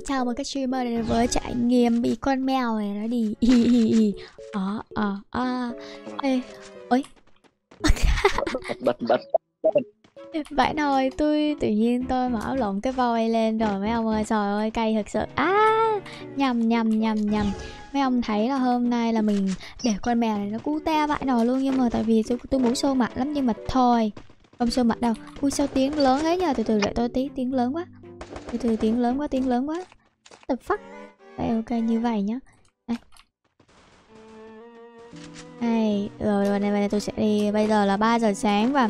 chào mừng các streamer đến với trải nghiệm bị con mèo này. Nó đi hi hi hi ờ ờ ờ. Ê ôi. Bật bật vậy thôi tôi tự nhiên tôi mở lộn cái voi lên rồi. Mấy ông ơi trời ơi cay thật sự. Á nhầm nhầm nhầm nhầm. Mấy ông thấy là hôm nay là mình để con mèo này nó cute vãi nồi luôn. Nhưng mà tại vì tôi, tôi muốn show mặt lắm nhưng mà thôi. Không show mặt đâu. Ui sao tiếng lớn thế nhờ? Từ từ để tôi tí tiếng lớn quá từ từ tiếng lớn quá tiếng lớn quá tập phát ok như vậy nhá đây đây rồi rồi này, này tôi sẽ đi bây giờ là 3 giờ sáng và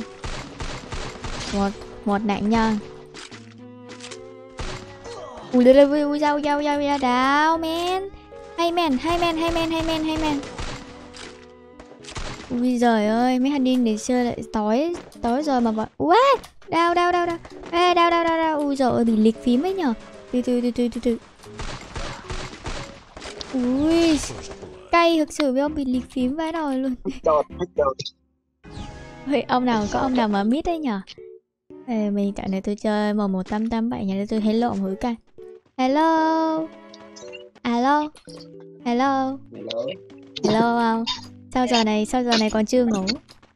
một một nạn nhân ui ui ui ui dao dao dao dao đào men hay men hay men hay men hay men hay men ui giời ơi mấy thanh niên để chơi lại tối tối rồi mà bọn ui đau đau đau đau. Ê đau đau đau đau. Ui giời ơi bị liệt phím ấy nhở. Từ từ từ từ từ từ. Ui cay thực sự với ông bị liệt phím vãi rồi luôn. Ôi, ông nào có ông nào mà mít đấy nhở? Ê, mình cả này tôi chơi một một tám tám bảy nhà để tôi hello ông thử coi hello. Alo. Hello. Hello. hello không sao giờ này sao giờ này còn chưa ngủ?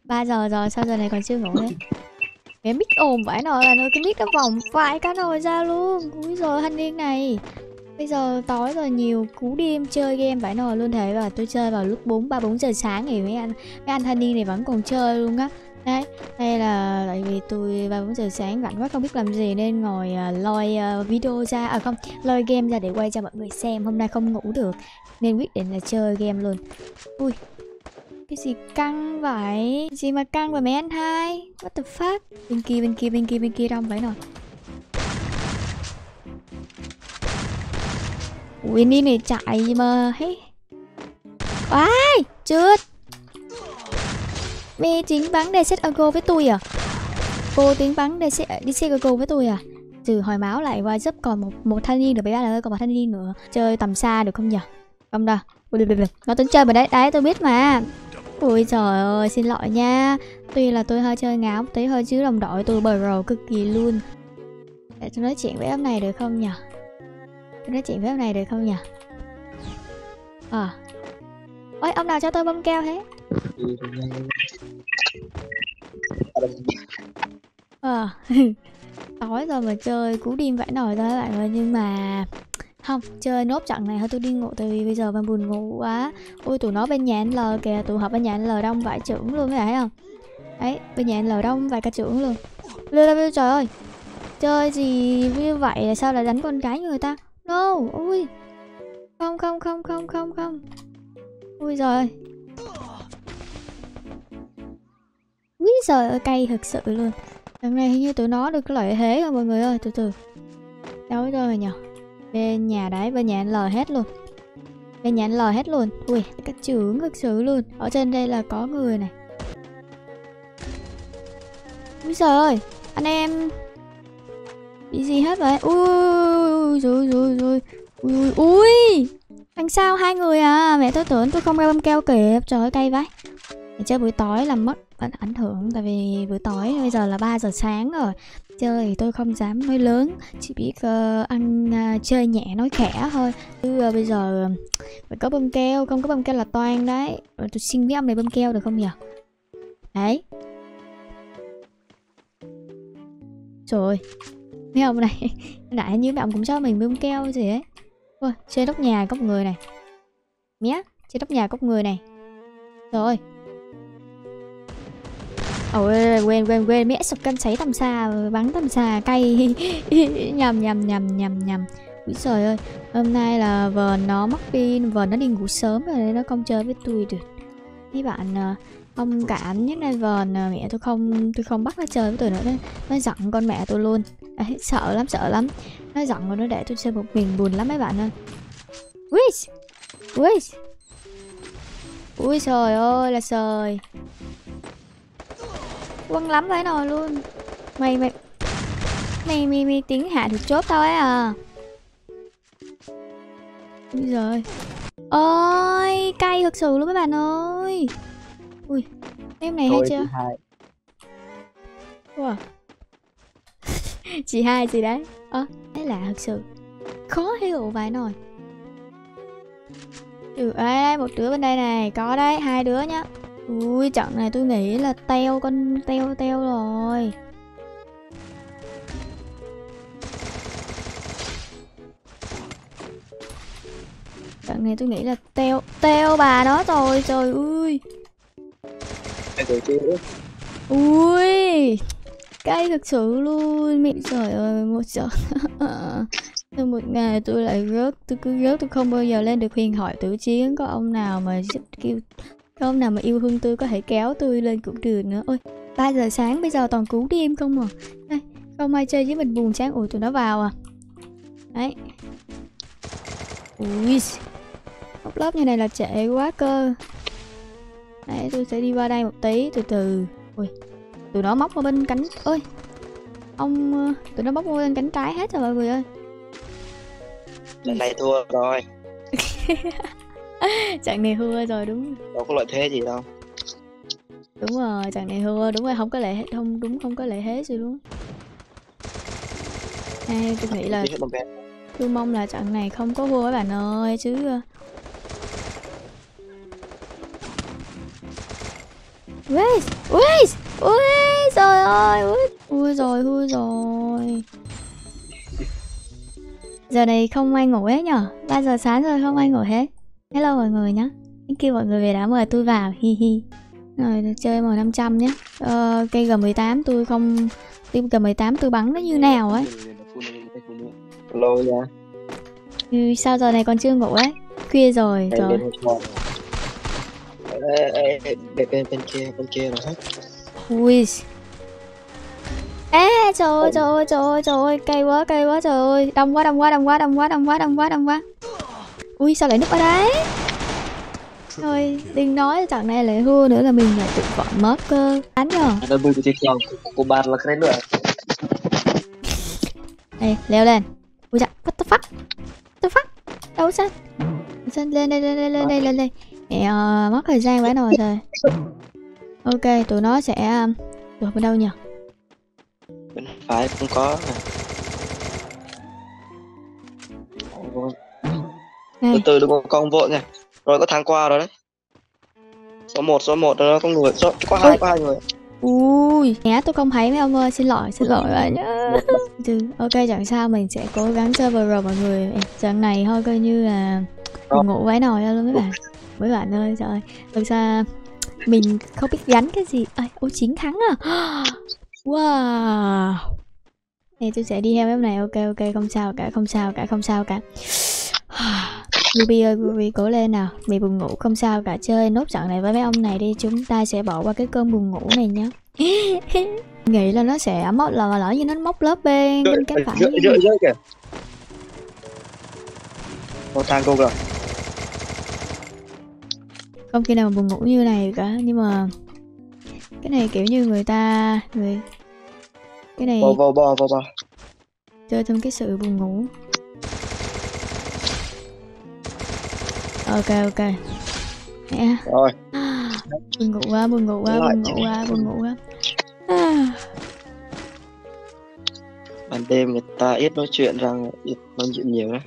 3 giờ rồi sao giờ này còn chưa ngủ đấy cái mic ồn vãi nồi là nơi cái mic nó vòng vãi cả nồi ra luôn. Úi rồi thanh niên này. Bây giờ tối rồi nhiều cú đêm chơi game vãi nồi luôn thế và tôi chơi vào lúc bốn ba bốn giờ sáng thì mấy anh mấy anh thanh niên này vẫn còn chơi luôn á. Đấy hay là tại vì tôi ba bốn giờ sáng rảnh quá không biết làm gì nên ngồi uh, lôi uh, video ra. À không lôi game ra để quay cho mọi người xem. Hôm nay không ngủ được nên quyết định là chơi game luôn. Ui cái gì căng vậy? Gì mà căng vậy mấy anh hai? What the fuck? Bên kia bên kia bên kia bên kia đông vậy rồi ui đi này chạy gì mà hey ai chết. Mẹ tính bắn đề set ago với tôi à? Cô tính bắn đề set, đi xe ago với tôi à? Trừ hồi máu lại qua giúp còn một một thanh niên được bé ơi còn một thanh niên nữa. Chơi tầm xa được không nhỉ Không đâu. Nó tính chơi mà đấy, đấy tôi biết mà ôi trời ơi, xin lỗi nha. Tuy là tôi hơi chơi ngáo một tí hơi chứ đồng đội tôi bờ rồ cực kỳ luôn. Để tôi nói chuyện với ông này được không nhỉ? Tôi nói chuyện với ông này được không nhỉ? À Ôi, ông nào cho tôi bông keo thế? Ờ. Tối rồi mà chơi cú đêm vãi nổi thôi các bạn ơi, Nhưng mà không, chơi nốt trận này thôi tôi đi ngủ Tại vì bây giờ mà buồn ngủ quá. Ui tụi nó bên nhà anh L kìa Tụi họ bên nhà anh L đông vải trưởng luôn các bạn thấy không? Ấy bên nhà anh L đông vài cả trưởng luôn. Lên trời ơi Chơi gì như vậy là sao lại đánh con gái người ta? No, ui. Không, không, không, không, không, không. Ui rồi ui giời ơi cay thật sự luôn. Lần này hình như tụi nó được cái lợi thế rồi mọi người ơi Từ từ. Đâu rồi nhỉ Bên nhà đấy bên nhà anh L hết luôn. Bên nhà anh L hết luôn. Ui cái trưởng thực sự luôn. Ở trên đây là có người này. Ui giời ơi, Anh em Bị gì hết vậy? Ui rồi rồi rồi Ui ui Anh sao hai người à? Mẹ tôi tưởng tôi không ra bơm keo kịp. Trời ơi, cay vậy chơi buổi tối là mất vẫn ảnh hưởng tại vì buổi tối bây giờ là 3 giờ sáng rồi. Chơi thì tôi không dám nói lớn chỉ biết uh, ăn uh, chơi nhẹ nói khẽ thôi. Chứ uh, bây giờ phải có bơm keo không có bơm keo là toan đấy. Rồi tôi xin với ông này bơm keo được không nhỉ? Đấy. Trời ơi mấy ông này đại như mấy ông cũng cho mình bơm keo gì ấy. Ôi chơi đốc nhà có một người này. Mía chơi đốc nhà có một người này. Rồi Ôi quên quên quên mẹ sọc cân sấy tầm xa bắn tầm xa cay. Nhầm nhầm nhầm nhầm nhầm. Úi trời ơi Hôm nay là vờn nó mất pin Vờn nó đi ngủ sớm rồi nên nó không chơi với tôi được. Mấy bạn ờ, Thông cảm nhất nay vờn ờ, mẹ tôi không Tôi không bắt nó chơi với tôi nữa nên Nó giận con mẹ tôi luôn. À, Sợ lắm sợ lắm. Nó giận rồi nó để tôi chơi một mình buồn lắm mấy bạn ơi. Ui Ui Ui trời ơi là trời Quăng lắm phải nồi luôn. Mày mày Mày mày mày tiếng hạ được chốt tao ấy à. Giời. Ôi Cay thật sự luôn mấy bạn ơi. Ui Em này hay chưa? Wow Chị hai gì đấy. Ơ à, đấy lạ thật sự khó hiểu vậy nồi. Ừ, đây một đứa bên đây này có đấy hai đứa nhá ui trận này tôi nghĩ là teo con teo teo rồi. Trận này tôi nghĩ là teo teo bà đó rồi trời ơi. Ui cay thực sự luôn mẹ trời ơi một trận Sau một ngày tôi lại rớt tôi cứ rớt tôi không bao giờ lên được huyền thoại tử chiến. Có ông nào mà giúp kêu có ông nào mà yêu thương tôi có thể kéo tôi lên cũng được nữa. Ôi 3 giờ sáng bây giờ toàn cứu đêm không à. Đây không ai chơi với mình buồn chán ủa tụi nó vào à. Đấy. Ui học lớp như này là trễ quá cơ. Đấy tôi sẽ đi qua đây một tí từ từ. Ui tụi nó móc qua bên cánh. Ơi ông ờ, tụi nó móc qua bên cánh trái hết rồi mọi người ơi. Lần này thua rồi trận này thua rồi đúng Đâu có lợi thế gì đâu đúng rồi trận này thua đúng rồi không có lệ không đúng không có lệ thế gì luôn Ê, tôi nghĩ là tôi mong là trận này không có thua các bạn ơi chứ. Wait, wait, ui trời ơi, ui, ui rồi, ui rồi. Giờ này không ai ngủ hết nhở? 3 giờ sáng rồi không ai ngủ hết. Hello mọi người nhá. You mọi người vì đã mời tôi vào, hi hi. Rồi chơi M500 nhé. Ờ, cây G18 tôi không tim G18 tôi bắn nó như nào ấy. Lô nha Ừ, sao giờ này còn chưa ngủ ấy? Khuya rồi, trời. Ê, ê, ê, bên, bên, bên kia, bên kia rồi hết Ui. Ê, trời ơi, trời ơi, trời ơi, trời ơi, cay quá, cay quá, trời ơi. Đông quá, đông quá, đông quá, đông quá, đông quá, đông quá, đông quá. Ui, sao lại núp ở đấy? Thôi, đừng nói trận này lại thua nữa là mình lại tự vọng mất cơ. Đánh nhờ. Ada bui kucing yang kubar lah keren doa Đây, leo lên. Ui dạ, what the fuck? What the fuck? Đâu sao? Sao lên đây, lên đây, lên đây, lên đây. Mẹ ờ, mất thời gian quá rồi thôi. Ok, tụi nó sẽ um, được bên đâu nhỉ? Bên phải cũng có Từ từ đừng có công vội nha Rồi có thang qua rồi đấy Số 1, số 1 đó có người, số, có hai, có hai người ui, nhá tôi không thấy mấy ông ơi, xin lỗi, xin lỗi bạn nhá. Từ, ok chẳng sao mình sẽ cố gắng chơi vừa rồi mọi người. Trận này thôi coi như là ngủ vãi nồi luôn mấy bạn. Mấy bạn ơi, trời ơi. Thực ra mình không biết gắn cái gì. Ây, ôi chiến thắng à. Wow. Này tôi sẽ đi theo em này, ok ok không sao cả, không sao cả, không sao cả. Ruby ơi Ruby cố lên nào. Mày buồn ngủ không sao cả chơi nốt trận này với mấy ông này đi. Chúng ta sẽ bỏ qua cái cơn buồn ngủ này nhé Nghĩ là nó sẽ móc là lỡ như nó móc lớp bên bên cái phải Rơi, rơi, rơi kìa. Một thang cô rồi Không khi nào mà buồn ngủ như này cả Nhưng mà Cái này kiểu như người ta người Cái này Bò, bò, bò, bò, bò chơi thêm cái sự buồn ngủ Ok ok. Mẹ Rồi, buồn ngủ quá buồn ngủ quá buồn ngủ quá buồn ngủ. quá. À. ban đêm người ta ít nói chuyện rằng ít nói chuyện nhiều đấy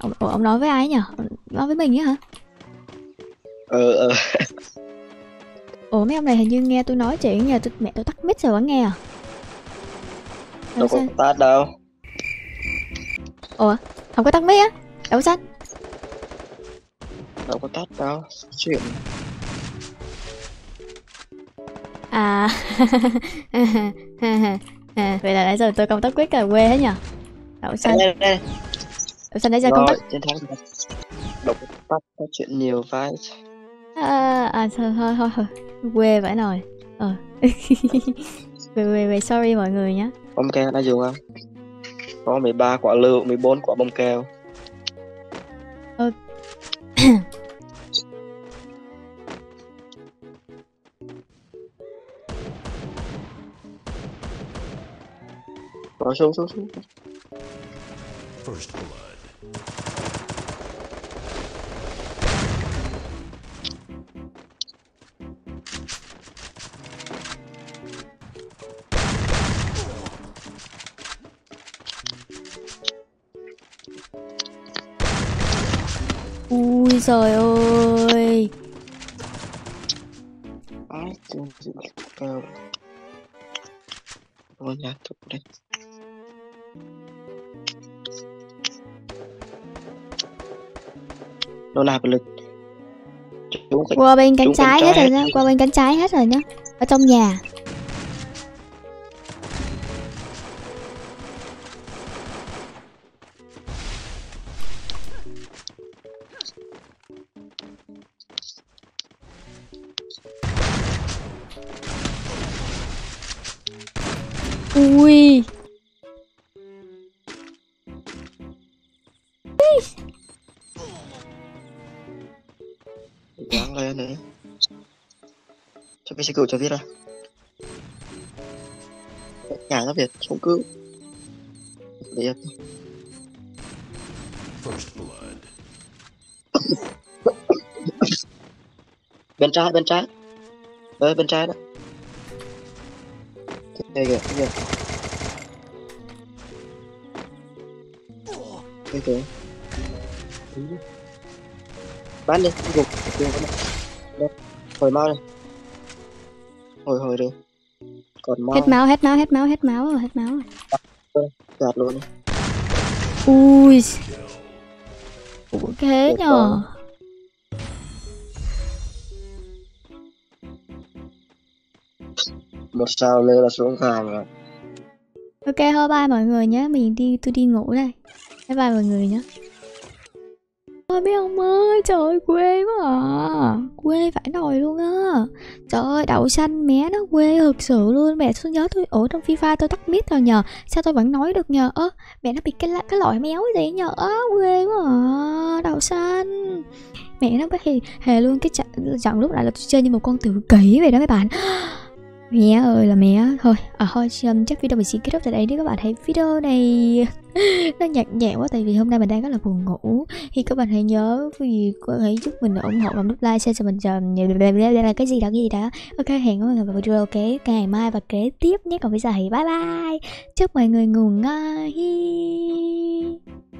ông, ủa, ông nói với ai Ông nói với mình á hả? Ờ, ờ, ủa mấy ông này hình như nghe tôi nói chuyện nhờ tôi, mẹ tôi tắt mic rồi vẫn nghe à? Đâu có tát đâu. Không có tắt mic á? Đậu xanh Đâu có tát đâu Chuyện. À. Vậy là nãy giờ tôi công tắc quyết là quê hết nhở đậu xanh. Đây, đây, đây. Đậu xanh nãy giờ công tắc chiến thắng rồi Đâu có chuyện nhiều vai à, à thôi thôi thôi, thôi. quê vậy rồi ờ. Về về về sorry mọi người nhé Bông keo đã dùng không? Có 13 quả lựu, 14 quả bông keo First blood. Ui trời ơi Ai chung chữ cao Rồi nhà tục đấy Nó nạp lực. Chúng phải qua bên cánh trái hết rồi nhá qua bên cánh trái hết rồi nhá ở trong nhà. Ui cái xe cựu cho viết ra Nhà nó Việt không cứu Việt First blood. bên trái bên trái đấy bên trái đó đây kìa đây kìa đây kìa Ừ. bán đi gục gục thôi mau đi hồi hồi đi còn mau. Hết máu hết máu hết máu hết máu rồi hết máu rồi. Gạt luôn đi. Ui. Ủa thế nhờ. một sao lên là xuống hàng rồi. Ok thôi bye mọi người nhé. Mình đi tôi đi ngủ đây. Bye bye mọi người nhé Ôi mấy ông ơi, trời ơi, quê quá à. Quê phải nồi luôn á. Trời ơi, đậu xanh mé nó quê thực sự luôn. Mẹ tôi nhớ tôi ở trong FIFA tôi tắt mic rồi nhờ. Sao tôi vẫn nói được nhờ? Ơ, mẹ nó bị cái cái loại méo gì nhờ? Á, quê quá à Đậu xanh. Mẹ nó bắt hề, hề luôn cái trận, trận lúc nãy là tôi chơi như một con tự kỷ vậy đó mấy bạn. Mẹ ơi là mẹ. Thôi, à, thôi xem chắc video mình xin kết thúc tại đây. Nếu các bạn thấy video này nó nhạt nhẽo quá Tại vì hôm nay mình đang rất là buồn ngủ. Thì các bạn hãy nhớ vì có hãy giúp mình ủng hộ bằng nút like, share cho mình um, đây là cái gì đó cái gì đó. Ok, hẹn gặp mọi người vào video kế ngày mai và kế tiếp nhé. Còn bây giờ thì bye bye. Chúc mọi người ngủ ngon. Hi.